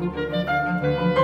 Música